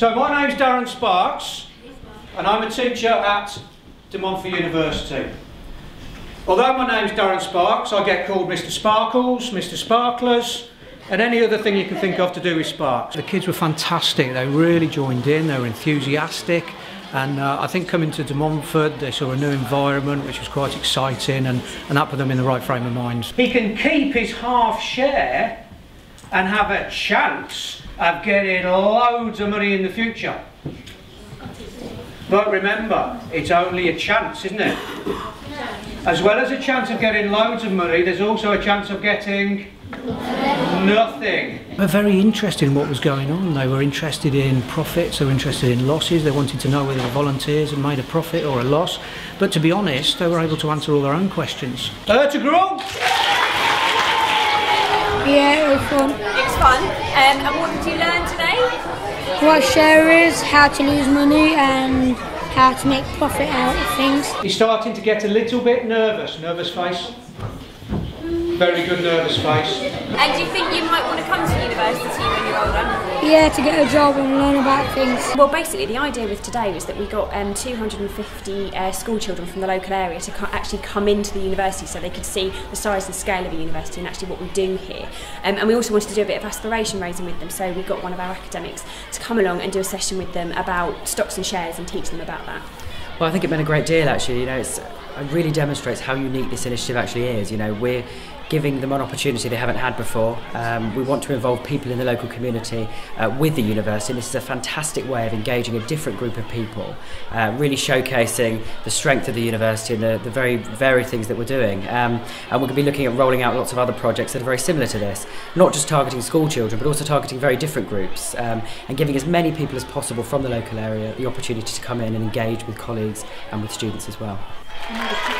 So my name's Darren Sparks and I'm a teacher at De Montfort University. Although my name's Darren Sparks, I get called Mr Sparkles, Mr Sparklers and any other thing you can think of to do with Sparks. The kids were fantastic, they really joined in, they were enthusiastic and uh, I think coming to De Montfort they saw a new environment which was quite exciting and, and that put them in the right frame of mind. He can keep his half share and have a chance of getting loads of money in the future. But remember, it's only a chance, isn't it? As well as a chance of getting loads of money, there's also a chance of getting nothing. They were very interested in what was going on. They were interested in profits, they were interested in losses, they wanted to know whether the volunteers had made a profit or a loss. But to be honest, they were able to answer all their own questions. To grow? Yeah, it was fun. It was fun. Um, and what did you learn today? What share is, how to lose money, and how to make profit out of things. He's starting to get a little bit nervous. Nervous face? Very good nervous face. And do you think you might want to come to university when you're older? Yeah, to get a job and learn about things. Well, basically, the idea with today was that we got um, 250 uh, school children from the local area to co actually come into the university so they could see the size and scale of the university and actually what we do here. Um, and we also wanted to do a bit of aspiration raising with them, so we got one of our academics to come along and do a session with them about stocks and shares and teach them about that. Well, I think it meant a great deal actually. You know, it really demonstrates how unique this initiative actually is. You know, we're giving them an opportunity they haven't had before. Um, we want to involve people in the local community uh, with the university. And this is a fantastic way of engaging a different group of people, uh, really showcasing the strength of the university and the, the very varied things that we're doing. Um, and we're going to be looking at rolling out lots of other projects that are very similar to this, not just targeting school children, but also targeting very different groups um, and giving as many people as possible from the local area the opportunity to come in and engage with colleagues and with students as well you.